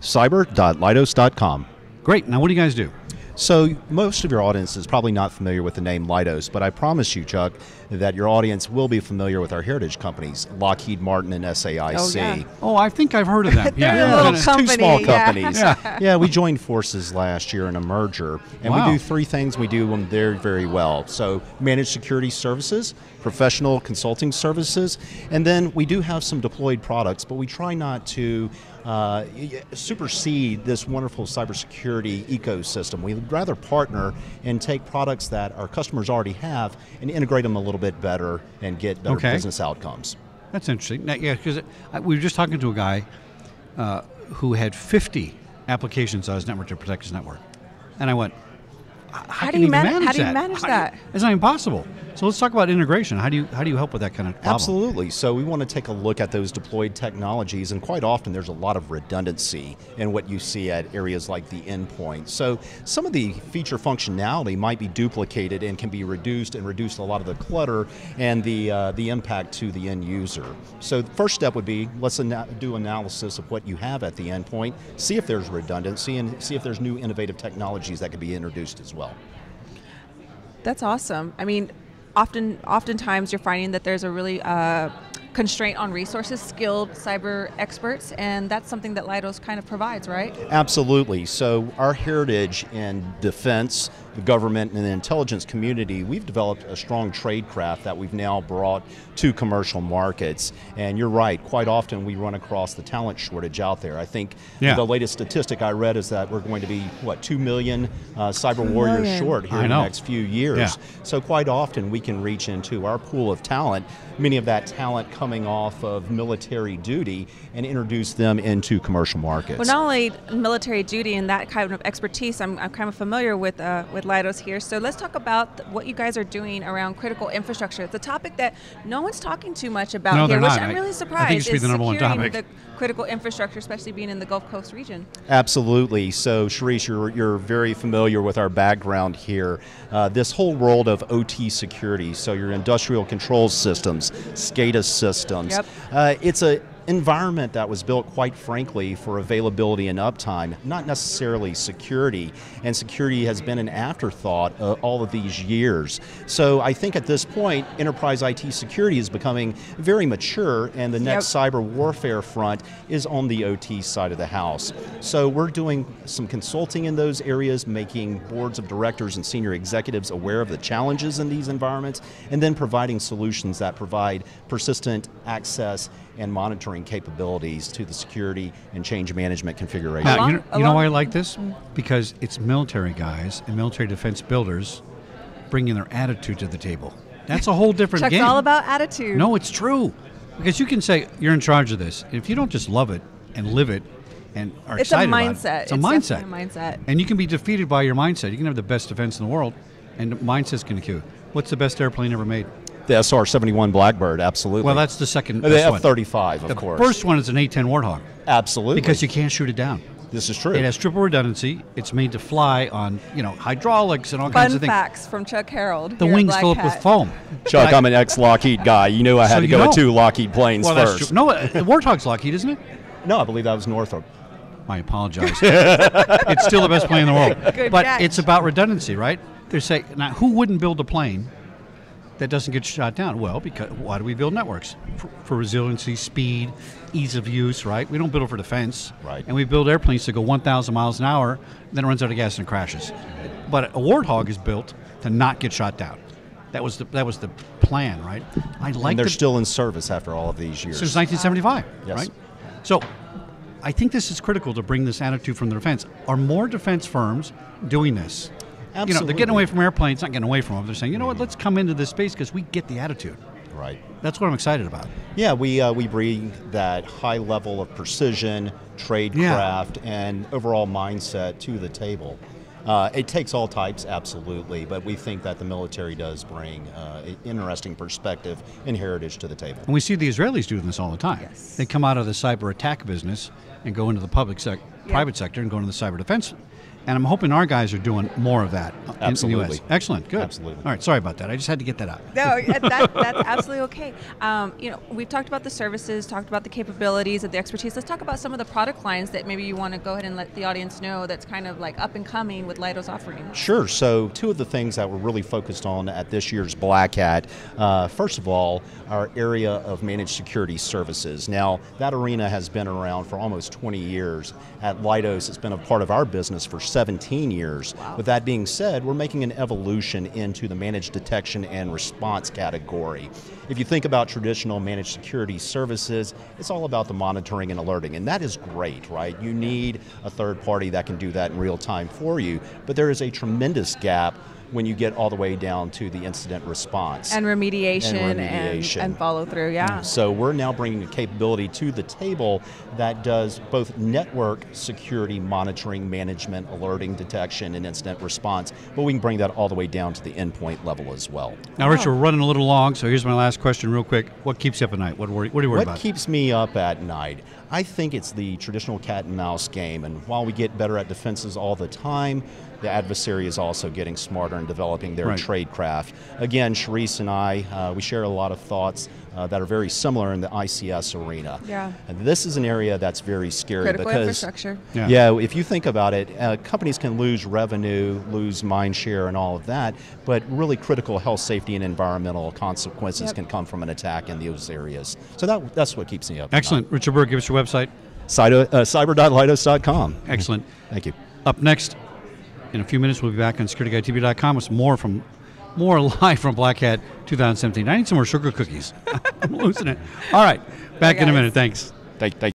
cyber.leidos.com. Great. Now, what do you guys do? So, most of your audience is probably not familiar with the name Leidos, but I promise you, Chuck, that your audience will be familiar with our heritage companies, Lockheed Martin and SAIC. Oh, yeah. Oh, I think I've heard of them. They're yeah, a little Kinda- company, Two small yeah. companies. Yeah. Yeah, we joined forces last year in a merger, and Wow. we do three things. We do them very, very well. So, managed security services, professional consulting services, and then we do have some deployed products, but we try not to uh, supersede this wonderful cybersecurity ecosystem. We'd rather partner and take products that our customers already have and integrate them a little bit better and get better Okay. business outcomes. That's interesting. Now, yeah, because we were just talking to a guy uh, who had 50 applications on his network to protect his network, and I went, "H- "How, How do can you you manage how do you that? manage How that?" It's not impossible." So let's talk about integration. How do you how do you help with that kind of problem? Absolutely. So we want to take a look at those deployed technologies, and quite often there's a lot of redundancy in what you see at areas like the endpoint. So some of the feature functionality might be duplicated and can be reduced and reduce a lot of the clutter and the uh, the impact to the end user. So the first step would be let's ana- do analysis of what you have at the endpoint, see if there's redundancy, and see if there's new innovative technologies that could be introduced as well. That's awesome. I mean, often, oftentimes you're finding that there's a really uh, constraint on resources, skilled cyber experts, and that's something that Leidos kind of provides, right? Absolutely. So, our heritage in defense, the government, and the intelligence community, we've developed a strong trade craft that we've now brought to commercial markets. And you're right, quite often we run across the talent shortage out there. I think Yeah. the latest statistic I read is that we're going to be, what, 2 million uh, cyber warriors million. short here I in know. the next few years. Yeah. So, quite often we can reach into our pool of talent, many of that talent coming off of military duty, and introduce them into commercial markets. Well, not only military duty and that kind of expertise, I'm, I'm kind of familiar with uh, with Leidos here. So let's talk about th- what you guys are doing around critical infrastructure. It's a topic that no one's talking too much about No, here, they're which not. I'm I- really I surprised. think it should be is the number one securing topic. The critical infrastructure, especially being in the Gulf Coast region. Absolutely. So, Sharice, you're, you're very familiar with our background here. Uh, this whole world of OT security, so your industrial control systems, SCADA systems, Yep. uh, it's a environment that was built quite frankly for availability and uptime not necessarily security. And security has been an afterthought uh, all of these years. So i think at this point enterprise it security is becoming very mature and the next cyber warfare front is on the ot side of the house. So we're doing some consulting in those areas making boards of directors and senior executives aware of the challenges in these environments and then providing solutions that provide persistent access and monitoring capabilities to the security and change management configuration. Now, you know, you know why I like this? Mm-hmm. Because it's military guys and military defense builders bringing their attitude to the table. That's a whole different Chuck's game. all about attitude. No, it's true. Because you can say you're in charge of this. If you don't just love it and live it and are It's a excited about it, mindset. it's a It's mindset. definitely a mindset. And you can be defeated by your mindset. You can have the best defense in the world, and the mindset's going to kill you. What's the best airplane ever made? The SR 71 Blackbird, absolutely. Well, that's the second the best F one. 35, of course. The first one is an A-10 Warthog absolutely. because you can't shoot it down. this is true. It has triple redundancy. It's made to fly on, you know, hydraulics and all kinds of things. Fun facts from Chuck Harold. The wings Black fill up with foam. Chuck, I'm an ex Lockheed guy. You knew I had So to go know. with two Lockheed planes Well, first. that's true. No, uh, the Warthog's Lockheed, isn't it? No, I believe that was Northrop. I apologize. it's still the best plane in the world. Good but catch. it's about redundancy, right? They're saying now, who wouldn't build a plane that doesn't get shot down? Well, because why do we build networks for, for resiliency, speed, ease of use, right? We don't build it for defense, Right. And we build airplanes to go 1,000 miles an hour, then it runs out of gas and crashes. But a Warthog is built to not get shot down. That was the that was the plan, right? I like and they're the, still in service after all of these years. since 1975, Yes. right? So, I think this is critical to bring this attitude from the defense. Are more defense firms doing this? You know, they're getting away from airplanes, not getting away from them. They're saying, you know what, let's come into this space because we get the attitude. right. That's what I'm excited about. Yeah, we uh, we bring that high level of precision, trade Yeah. craft, and overall mindset to the table. Uh, it takes all types, absolutely, but we think that the military does bring uh, an interesting perspective and heritage to the table. And we see the Israelis doing this all the time. Yes. They come out of the cyber attack business and go into the public sec- Yeah. private sector and go into the cyber defense. And I'm hoping our guys are doing more of that in- in the Absolutely. U.S. Excellent, good. Absolutely. All right, sorry about that. I just had to get that out. No, that, that's absolutely okay. Um, you know, we've talked about the services, talked about the capabilities and the expertise. Let's talk about some of the product lines that maybe you want to go ahead and let the audience know that's kind of like up and coming with Leidos offering. Sure. So, two of the things that we're really focused on at this year's Black Hat, uh, first of all, our area of managed security services. Now, that arena has been around for almost 20 years. At Leidos, it's been a part of our business for 17 years. With that being said, we're making an evolution into the managed detection and response category. If you think about traditional managed security services, it's all about the monitoring and alerting, and that is great, right? You need a third party that can do that in real time for you, but there is a tremendous gap when you get all the way down to the incident response. And remediation And and, remediation. and follow through, yeah. Mm. So we're now bringing a capability to the table that does both network security monitoring, management, alerting, detection, and incident response, but we can bring that all the way down to the endpoint level as well. Now, Rich, we're oh. running a little long, so here's my last question, real quick. What keeps you up at night? What, worry, what are you worried What about? keeps me up at night? I think it's the traditional cat and mouse game, and while we get better at defenses all the time, the adversary is also getting smarter and developing their Right. trade craft. Again, Sharice and I, uh, we share a lot of thoughts uh, that are very similar in the ICS arena. Yeah. And this is an area that's very scary Critical because infrastructure. Yeah. yeah, if you think about it, uh, companies can lose revenue, lose mind share, and all of that, but really critical health, safety, and environmental consequences Yep. can come from an attack in those areas. So that, that's what keeps me up. Excellent. Richard Byrd, give us your website. night. Cyto, uh, cyber.leidos.com. Excellent. Thank you. Up next, in a few minutes, we'll be back on SecurityGuyTV.com with some more from more live from Black Hat 2017. I need some more sugar cookies. I'm losing it. All right, back in a minute. Thanks. Thank, thank